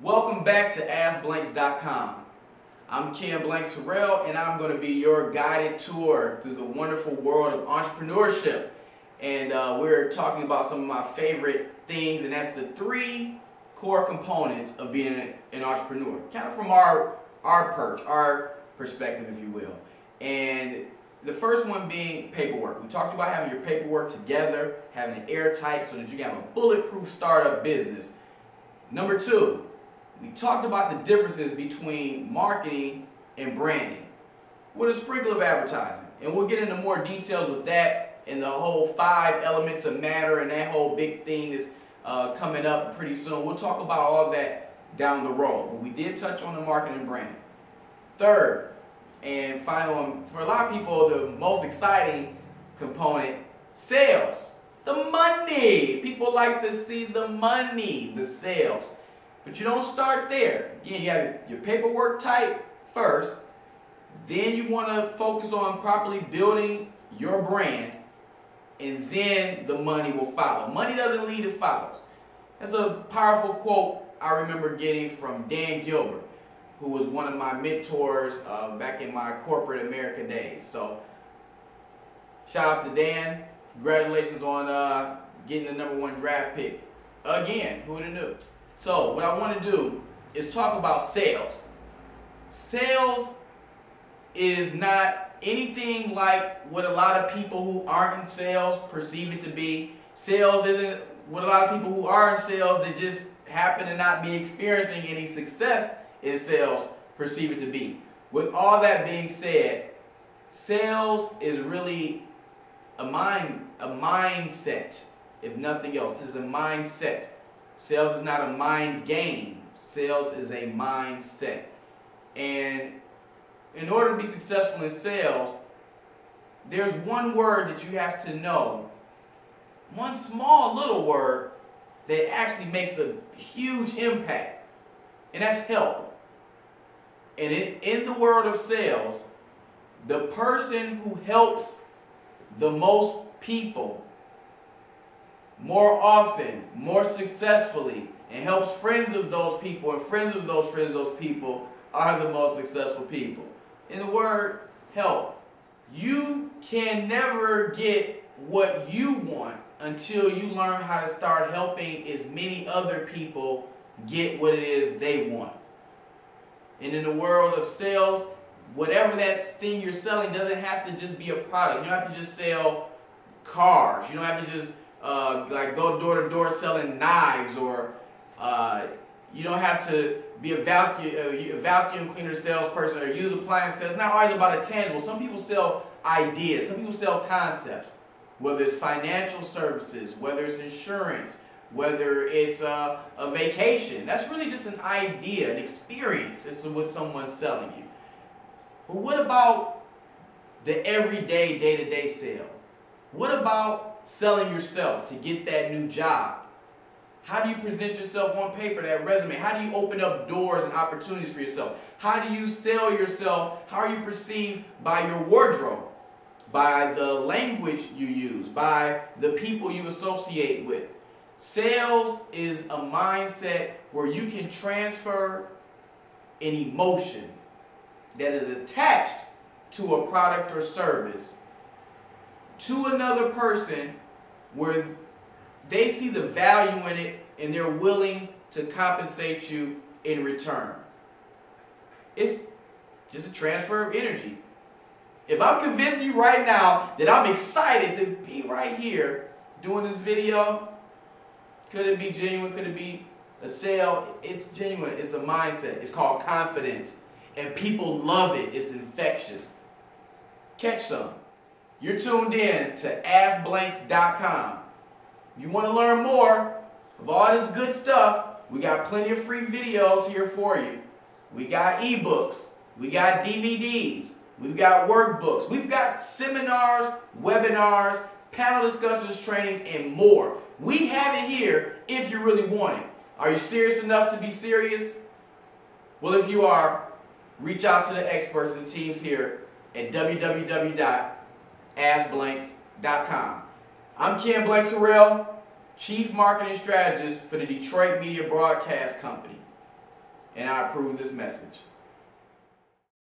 Welcome back to AskBlanks.com. I'm Ken Blanks Harrell, and I'm going to be your guided tour through the wonderful world of entrepreneurship. And uh, we're talking about some of my favorite things, and that's the three core components of being an, an entrepreneur, kind of from our our perch, our perspective, if you will. And the first one being paperwork. We talked about having your paperwork together, having it airtight so that you can have a bulletproof startup business. Number two, we talked about the differences between marketing and branding with a sprinkle of advertising. And we'll get into more details with that and the whole five elements of matter and that whole big thing is uh, coming up pretty soon. We'll talk about all that down the road. But we did touch on the marketing and branding. Third, and final, for a lot of people, the most exciting component, sales. The money. People like to see the money, the sales. But you don't start there. Again, you have your paperwork tight first. Then you want to focus on properly building your brand. And then the money will follow. Money doesn't lead, it follows. That's a powerful quote I remember getting from Dan Gilbert, who was one of my mentors uh, back in my corporate America days. So, shout out to Dan. Congratulations on uh, getting the number one draft pick. Again, who would have knew? So what I want to do is talk about sales. Sales is not anything like what a lot of people who aren't in sales perceive it to be. Sales isn't what a lot of people who are in sales that just happen to not be experiencing any success in sales perceive it to be. With all that being said, sales is really a mind a mindset, if nothing else. It is a mindset. Sales is not a mind game. Sales is a mindset. And in order to be successful in sales, there's one word that you have to know. One small little word that actually makes a huge impact. And that's help. And in, in the world of sales, the person who helps the most people more often, more successfully, and helps friends of those people and friends of those friends of those people are the most successful people. In the word help, you can never get what you want until you learn how to start helping as many other people get what it is they want. And in the world of sales, whatever that thing you're selling doesn't have to just be a product. You don't have to just sell cars. You don't have to just uh, like go door to door selling knives or uh, you don't have to be a vacuum, a vacuum cleaner salesperson or use appliance sales. It's not always about a tangible. Some people sell ideas. Some people sell concepts. Whether it's financial services, whether it's insurance, whether it's a, a vacation. That's really just an idea, an experience to what someone's selling you. But what about the everyday, day-to-day -day sale? What about selling yourself to get that new job? How do you present yourself on paper, that resume? How do you open up doors and opportunities for yourself? How do you sell yourself? How are you perceived by your wardrobe? By the language you use, by the people you associate with. Sales is a mindset where you can transfer an emotion that is attached to a product or service to another person where they see the value in it and they're willing to compensate you in return. It's just a transfer of energy. If I'm convincing you right now that I'm excited to be right here doing this video, could it be genuine? Could it be a sale? It's genuine. It's a mindset. It's called confidence. And people love it. It's infectious. Catch some. You're tuned in to AskBlanks.com. If you want to learn more of all this good stuff, we got plenty of free videos here for you. We got ebooks. We got DVDs. We've got workbooks. We've got seminars, webinars, panel discussions, trainings, and more. We have it here if you really want it. Are you serious enough to be serious? Well, if you are, reach out to the experts and the teams here at www askblanks.com. I'm Ken Blanks Chief Marketing Strategist for the Detroit Media Broadcast Company. and I approve this message.